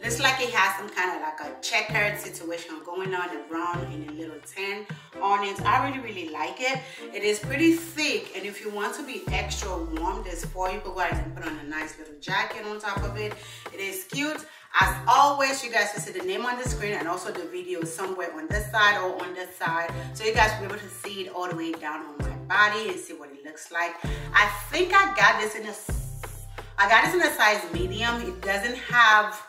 It's like it has some kind of like a checkered situation going on, the brown and a little tan on it. I really, really like it. It is pretty thick, and if you want to be extra warm, there's four. You could go ahead and put on a nice little jacket on top of it. It is cute. As always, you guys will see the name on the screen and also the video somewhere on this side or on this side. So you guys will be able to see it all the way down on my body and see what it looks like. I think I got this in a, I got this in a size medium. It doesn't have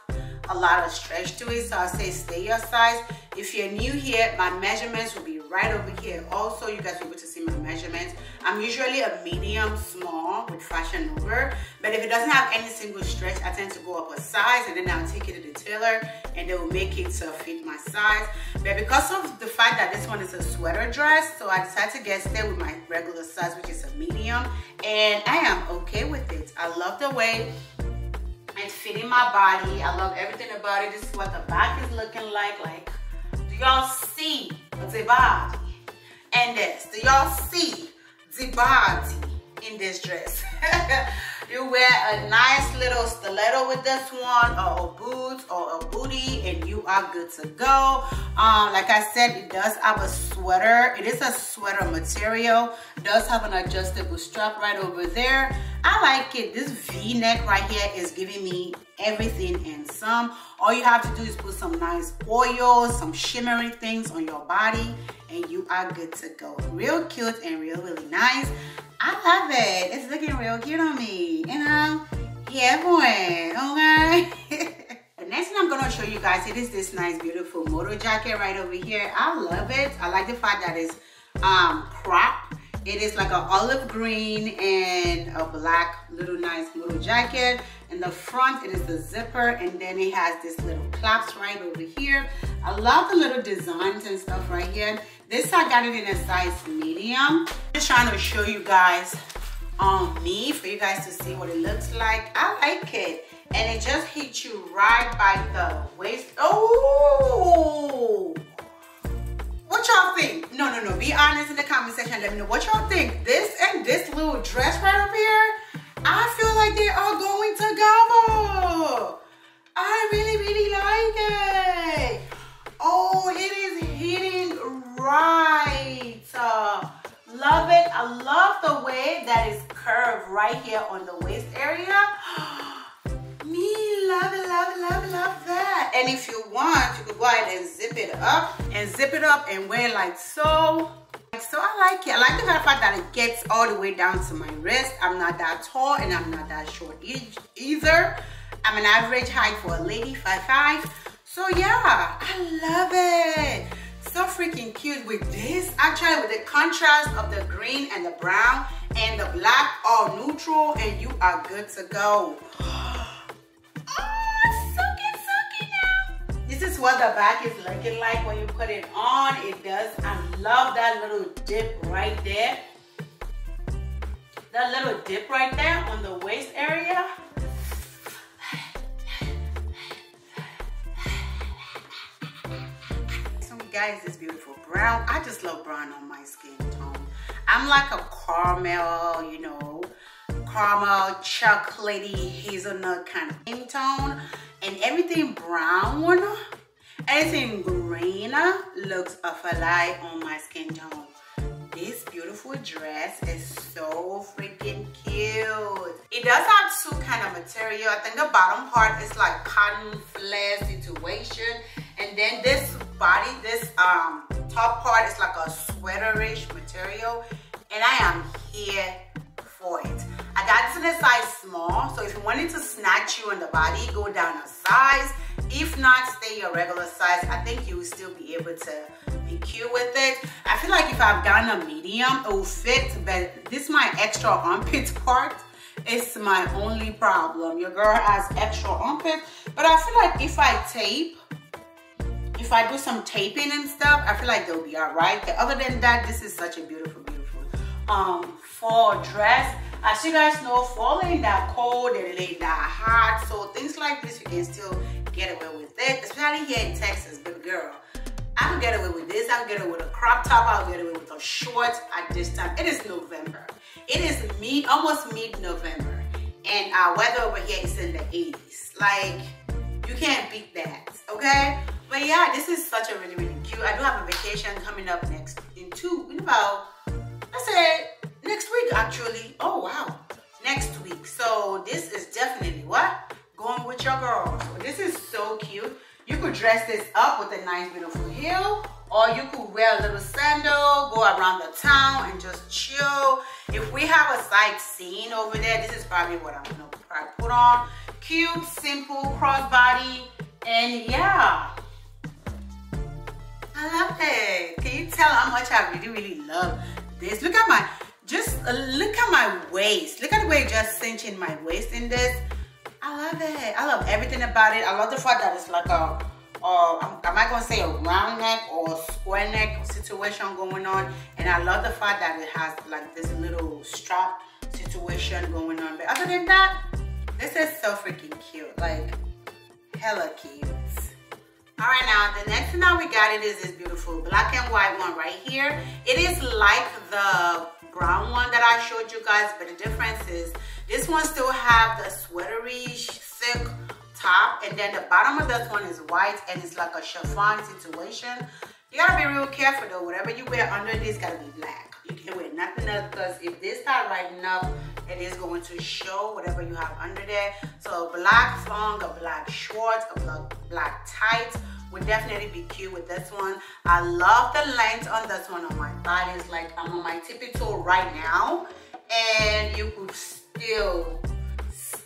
a lot of stretch to it. So I'll say stay your size. If you're new here, my measurements will be right over here. Also, you guys will be able to see my measurements. I'm usually a medium small with Fashion Nova, but if it doesn't have any single stretch, I tend to go up a size and then I'll take it to the tailor and they will make it to fit my size. But because of the fact that this one is a sweater dress, so I decided to get stay with my regular size, which is a medium, and I am okay with it. I love the way it's fitting my body. I love everything about it. This is what the back is looking like. Like, do y'all see the body? And this, do y'all see the body in this dress? you wear a nice little stiletto with this one or boots or a booty and you are good to go um, like i said it does have a sweater it is a sweater material it does have an adjustable strap right over there i like it this v-neck right here is giving me everything and some all you have to do is put some nice oils some shimmery things on your body and you are good to go real cute and real really nice I love it. It's looking real cute on me. You know? Yeah. Okay. the next thing I'm going to show you guys, it is this nice, beautiful moto jacket right over here. I love it. I like the fact that it's um, crop. It is like an olive green and a black little nice moto jacket. In the front, it is the zipper, and then it has this little clasp right over here. I love the little designs and stuff right here. This I got it in a size medium. Just trying to show you guys on me for you guys to see what it looks like. I like it. And it just hits you right by the waist. Oh! What y'all think? No, no, no. Be honest in the comment section. Let me know what y'all think. This and this little dress right up here, I feel like they are going together. I really, really like it. Oh, it is hitting right. Uh, love it. I love the way that is curved right here on the waist area. Love it, love it, love it, love that. And if you want, you could go ahead and zip it up and zip it up and wear it like so. So I like it. I like the fact that it gets all the way down to my wrist. I'm not that tall and I'm not that short either. I'm an average height for a lady, 5'5". So yeah, I love it. So freaking cute with this. Actually, with the contrast of the green and the brown and the black all neutral and you are good to go. This is what the back is looking like when you put it on. It does. I love that little dip right there. That little dip right there on the waist area. So guys this beautiful brown i just love brown on my skin tone i'm like a caramel you know caramel chocolatey hazelnut kind of skin tone and everything brown anything green looks awfully on my skin tone this beautiful dress is so freaking cute it does have two kind of material i think the bottom part is like cotton flair situation and then this body, this um, top part is like a sweaterish material. And I am here for it. I got in a size small. So if you wanted to snatch you on the body, go down a size. If not, stay your regular size. I think you will still be able to be cute with it. I feel like if I've gotten a medium, it will fit. But this my extra armpit part. It's my only problem. Your girl has extra armpit. But I feel like if I tape, if I do some taping and stuff, I feel like they'll be all right. But other than that, this is such a beautiful, beautiful um, fall dress. As you guys know, fall ain't that cold and ain't that hot. So things like this, you can still get away with it, especially here in Texas, baby girl. I can get away with this. I can get away with a crop top. I'll get away with a short at this time. It is November. It is mid, almost mid-November. And our weather over here is in the 80s. Like, You can't beat that, okay? But yeah, this is such a really, really cute. I do have a vacation coming up next in two, in about, let's say next week actually. Oh, wow. Next week. So this is definitely what? Going with your girl. So this is cute. You could dress this up with a nice beautiful heel or you could wear a little sandal, go around the town and just chill. If we have a sightseeing over there, this is probably what I'm gonna probably put on. Cute, simple, crossbody, and yeah. I love it. Can you tell how much I really, really love this? Look at my, just uh, look at my waist. Look at the way just cinching my waist in this. I love it. I love everything about it. I love the fact that it's like a or am I gonna say a round neck or square neck situation going on? And I love the fact that it has like this little strap situation going on. But other than that this is so freaking cute. Like hella cute. All right now the next thing that we got it is this beautiful black and white one right here. It is like the brown one that I showed you guys but the difference is this one still have the sweatery thick top and then the bottom of this one is white and it's like a chiffon situation. You gotta be real careful though. Whatever you wear under this gotta be black. You can't wear nothing else because if this start lighting up, it is going to show whatever you have under there. So a black thong, a black short, a black, black tight would definitely be cute with this one. I love the length on this one on my body. It's like I'm on my tippy toe right now and you could still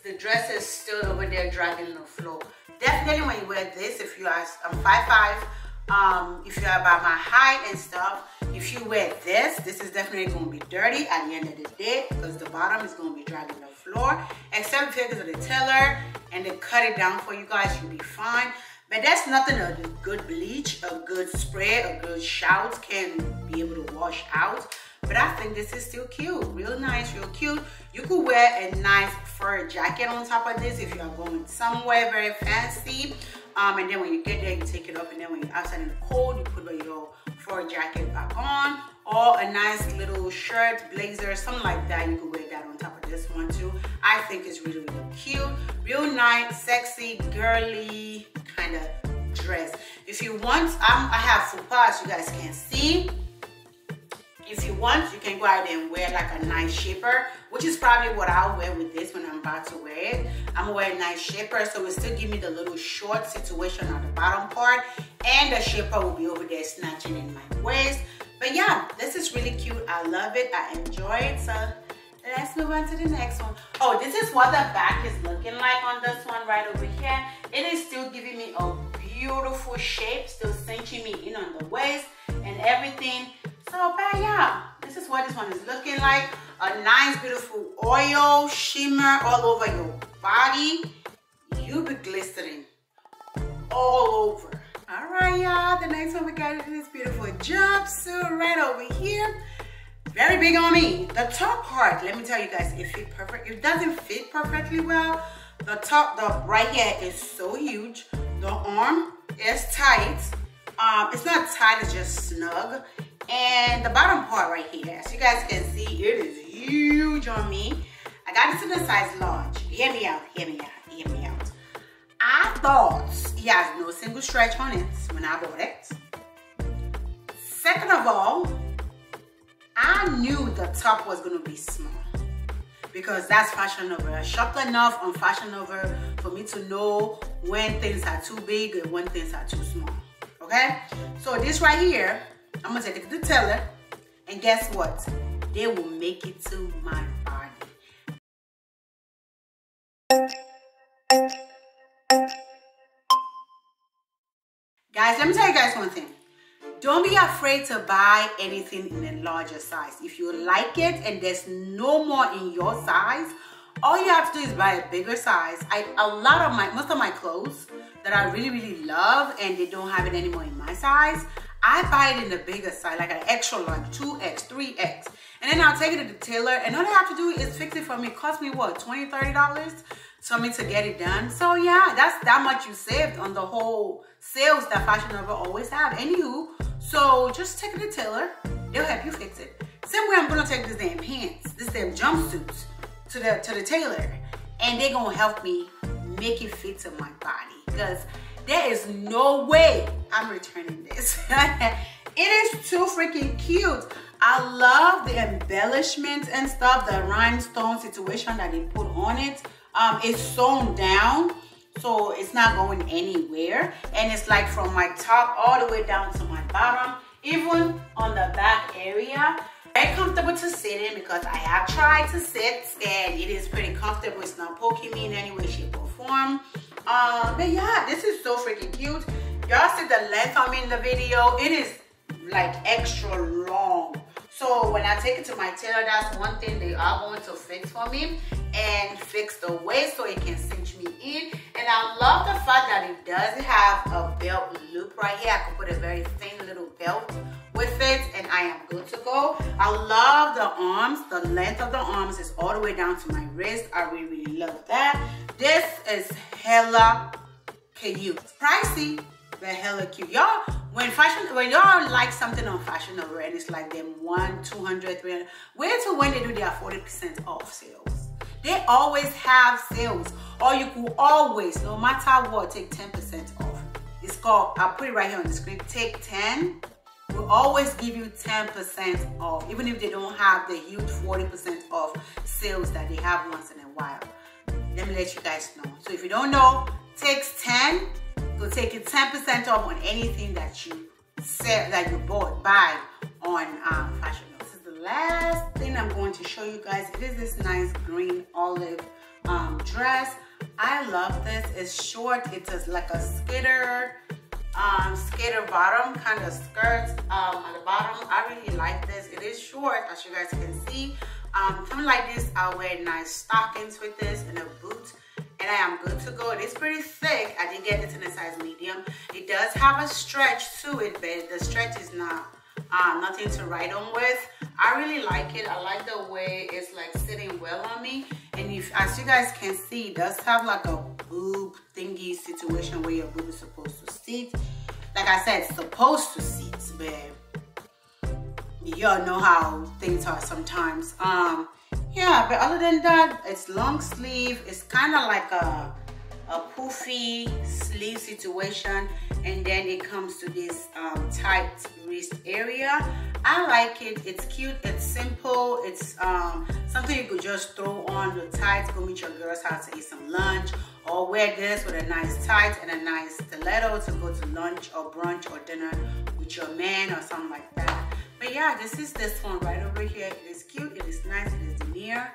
the dress is still over there dragging the floor. Definitely when you wear this, if you are, I'm 5'5", um, if you're about my height and stuff, if you wear this, this is definitely going to be dirty at the end of the day because the bottom is going to be dragging the floor. Except if you go to the tailor and they cut it down for you guys, you'll be fine. But that's nothing a good bleach, a good spray, a good shout can be able to wash out. But I think this is still cute, real nice, real cute. You could wear a nice fur jacket on top of this if you are going somewhere very fancy. Um, and then when you get there, you take it off. And then when you're outside in the cold, you put your fur jacket back on. Or a nice little shirt, blazer, something like that. You could wear that on top of this one too. I think it's really, really cute. Real nice, sexy, girly kind of dress. If you want, um, I have full parts you guys can see. If you want, you can go ahead and wear like a nice shaper, which is probably what I'll wear with this when I'm about to wear it. I'm gonna wear a nice shaper, so it still give me the little short situation on the bottom part, and the shaper will be over there snatching in my waist. But yeah, this is really cute. I love it. I enjoy it. So let's move on to the next one. Oh, this is what the back is looking like on this one right over here. It is still giving me a beautiful shape, still cinching me in on the waist and everything. So bad, yeah. This is what this one is looking like. A nice, beautiful oil shimmer all over your body. You'll be glistening all over. All right, y'all. The next one we got is this beautiful jumpsuit right over here. Very big on me. The top part, let me tell you guys, it fit perfect. It doesn't fit perfectly well. The top, the right here is so huge. The arm is tight. Um, it's not tight, it's just snug. And the bottom part right here, as you guys can see, it is huge on me. I got this in a size large. Hear me out, hear me out, hear me out. I thought he has no single stretch on it when I bought it. Second of all, I knew the top was gonna be small because that's Fashion Nova. I shopped enough on Fashion Nova for me to know when things are too big and when things are too small, okay? So this right here I'm gonna take it to the teller, and guess what? They will make it to my body. Guys, let me tell you guys one thing. Don't be afraid to buy anything in a larger size. If you like it and there's no more in your size, all you have to do is buy a bigger size. I, a lot of my, most of my clothes that I really, really love and they don't have it anymore in my size, I buy it in the bigger size, like an extra large, 2X, 3X. And then I'll take it to the tailor and all they have to do is fix it for me. It cost me what, 20 $30 for me to get it done. So yeah, that's that much you saved on the whole sales that Fashion Nova always have. Anywho, so just take it to the tailor. They'll help you fix it. Same way I'm gonna take this damn pants, this damn jumpsuits to the to the tailor, and they're gonna help me make it fit to my body because there is no way I'm returning this. it is too freaking cute. I love the embellishments and stuff, the rhinestone situation that they put on it. Um, it's sewn down, so it's not going anywhere. And it's like from my top all the way down to my bottom, even on the back area. Very comfortable to sit in because I have tried to sit and it is pretty comfortable. It's not poking me in any way, shape, or form. Um, but yeah, this is so freaking cute. Y'all see the length on me in the video. It is like extra long. So when I take it to my tailor, that's one thing they are going to fix for me and fix the waist so it can cinch me in. And I love the fact that it does have a belt loop right here. I could put a very thin little belt with it and I am good to go. I love the arms. The length of the arms is all the way down to my wrist. I really, really love that. This is hella cute. It's pricey, but hella cute. Y'all, when fashion, when y'all like something on Fashion Nova and it's like them one, 200, 300, wait till when they do their 40% off sales. They always have sales or you could always, no matter what, take 10% off. It's called, I'll put it right here on the screen, take 10 will always give you 10% off, even if they don't have the huge 40% off sales that they have once in a while. Let me let you guys know. So if you don't know, takes 10, so take it 10% off on anything that you sell, that you bought, buy on um, Fashion last thing I'm going to show you guys. It is this nice green olive um, dress. I love this. It's short. It's like a skitter um, skater bottom kind of skirt um, at the bottom. I really like this. It is short, as you guys can see. Um, something like this, I'll wear nice stockings with this and a boot and I am good to go. It is pretty thick. I did get this in a size medium. It does have a stretch to it, but the stretch is not uh, nothing to write on with. I really like it. I like the way it's like sitting well on me. And if, as you guys can see, it does have like a boob thingy situation where your boob is supposed to sit. Like I said, supposed to sit, but y'all know how things are sometimes. Um, yeah, but other than that, it's long sleeve. It's kind of like a, a poofy sleeve situation. And then it comes to this um, tight wrist area. I like it. It's cute. It's simple. It's um, something you could just throw on your tights, go meet your girls house to eat some lunch, or wear this with a nice tight and a nice stiletto to go to lunch or brunch or dinner with your man or something like that. But yeah, this is this one right over here. It is cute. It is nice. It is denier.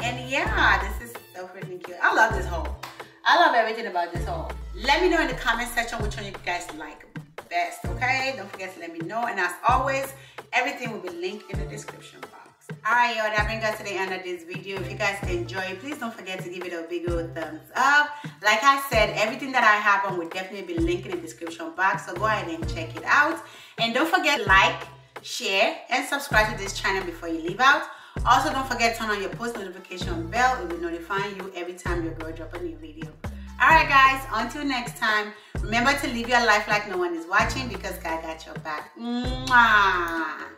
And yeah, this is so freaking cute. I love this haul. I love everything about this haul. Let me know in the comment section which one you guys like best, okay? Don't forget to let me know. And as always, everything will be linked in the description box. Alright y'all, that brings us to the end of this video. If you guys enjoy please don't forget to give it a big old thumbs up. Like I said, everything that I have on will definitely be linked in the description box. So go ahead and check it out. And don't forget to like, share, and subscribe to this channel before you leave out. Also, don't forget to turn on your post notification bell. It will notify you every time your girl drop a new video. Alright guys, until next time, remember to live your life like no one is watching because God got your back. Mwah!